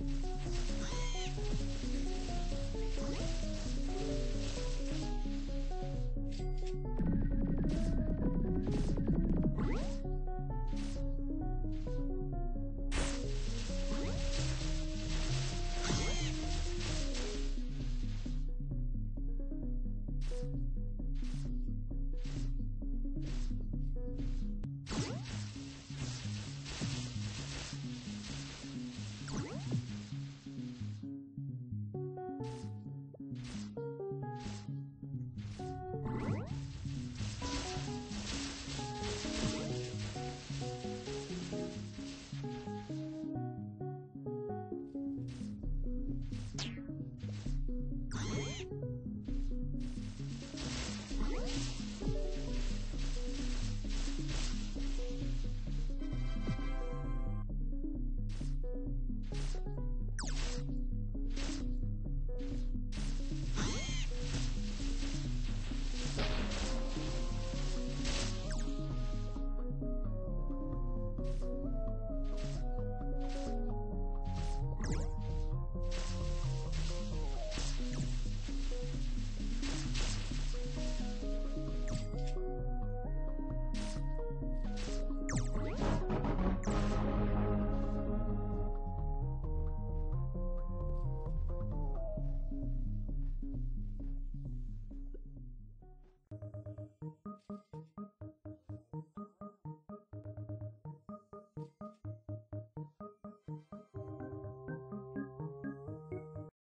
you